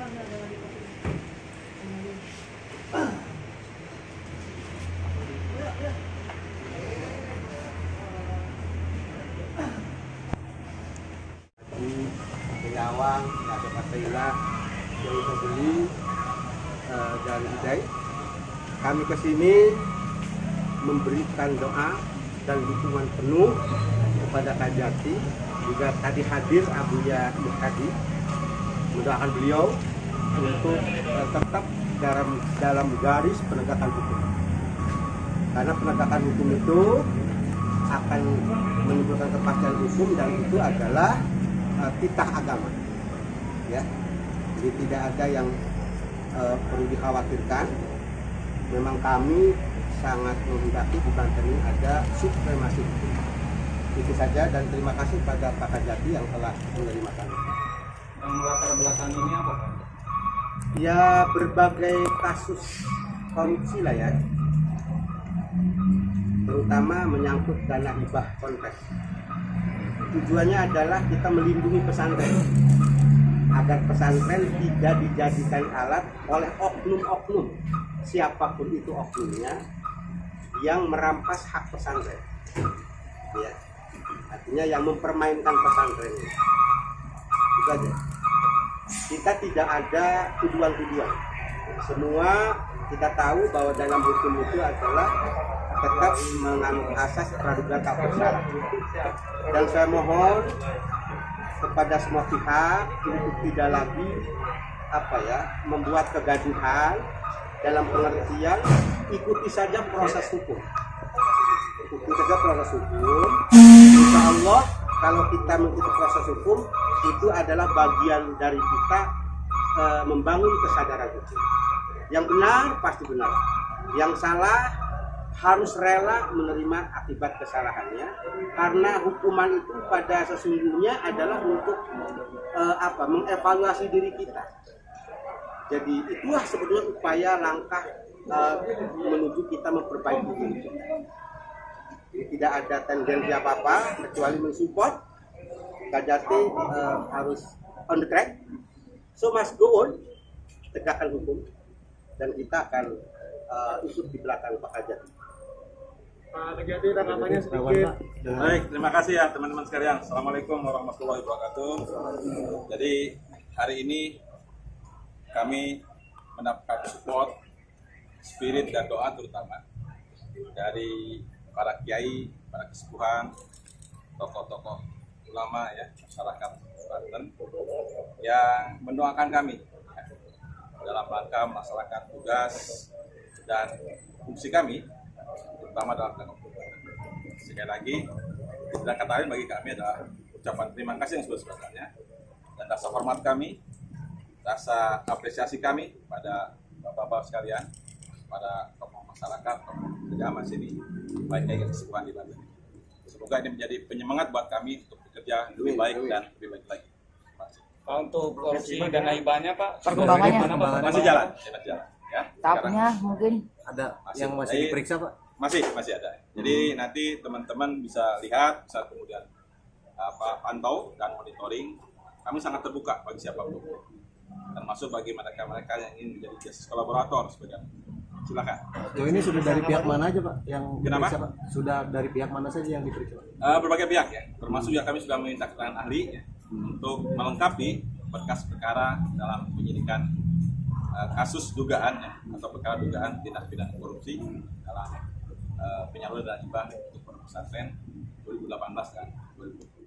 Penyawang, ada beli eh, dan. Kami ke sini memberikan doa dan dukungan penuh kepada Kajati. Juga tadi hadir Abuya Mukadi mendoakan beliau untuk eh, tetap dalam dalam garis penegakan hukum. Karena penegakan hukum itu akan menimbulkan kepastian hukum dan itu adalah uh, titah agama. Ya, jadi tidak ada yang uh, perlu dikhawatirkan. Memang kami sangat menghendaki bukan ini ada supremasi hukum. Itu saja dan terima kasih pada Pak Kajati yang telah menerima kami. Yang belakang ini apa Pak? Ya berbagai kasus korupsi lah ya, terutama menyangkut dana hibah kontes. Tujuannya adalah kita melindungi pesantren agar pesantren tidak dijadikan alat oleh oknum-oknum siapa pun itu oknumnya yang merampas hak pesantren. Ya. Artinya yang mempermainkan pesantren. Itu aja. Kita tidak ada tuduhan-tuduhan. Semua kita tahu bahwa dalam hukum itu adalah tetap menganut asas praduga tak bersalah. Dan saya mohon kepada semua pihak untuk tidak lagi apa ya membuat kegaduhan dalam pengertian ikuti saja proses hukum ikuti saja proses hukum insya Allah kalau kita mengikuti proses hukum itu adalah bagian dari kita eh, membangun kesadaran hukum yang benar pasti benar. Yang salah harus rela menerima akibat kesalahannya karena hukuman itu pada sesungguhnya adalah untuk eh, apa mengevaluasi diri kita. Jadi itulah sebetulnya upaya langkah eh, menuju kita memperbaiki diri kita Jadi tidak ada tendensi apa apa kecuali mensupport Kajati eh, harus on the track so must go on tegakkan hukum dan kita akan eh, ikut di belakang Pak Kajati Pak Negati tanggapannya sedikit. Baik, terima kasih ya teman-teman sekalian. Assalamualaikum warahmatullahi wabarakatuh. Jadi hari ini kami mendapatkan support, spirit dan doa terutama dari para kiai, para kesepuhan, tokoh-tokoh ulama ya masyarakat Banten yang mendoakan kami dalam rangka melaksanakan tugas dan fungsi kami terutama dalam hukum. Sekali lagi, tidak kata bagi kami adalah ucapan terima kasih yang sebesar-besarnya dan rasa hormat kami, rasa apresiasi kami pada bapak-bapak sekalian, pada tokoh masyarakat, tokoh agama sini, baik yang kesepuhan di Banten. Semoga ini menjadi penyemangat buat kami untuk bekerja lebih baik dan lebih baik lagi. Pak untuk korupsi dan hibahnya Pak Perkembangannya. Masih jalan, masih jalan. Ya, Tahapnya mungkin ada Masih. yang masih diperiksa pak Masih, masih ada. Jadi nanti teman-teman bisa lihat, bisa kemudian apa pantau dan monitoring. Kami sangat terbuka bagi siapa pun, termasuk bagi mereka-mereka yang ingin menjadi justice kolaborator sebagai silakan. Sejauh ini sudah dari pihak mana aja pak yang Kenapa? diperiksa pak sudah dari pihak mana saja yang diperiksa Eh, berbagai pihak ya, termasuk juga kami sudah meminta keterangan ahli ya, untuk melengkapi berkas perkara dalam penyidikan eh, kasus dugaan ya, atau perkara dugaan tindak pidana korupsi dalam eh, penyaluran dan hibah untuk pesantren 2018 dan 2020.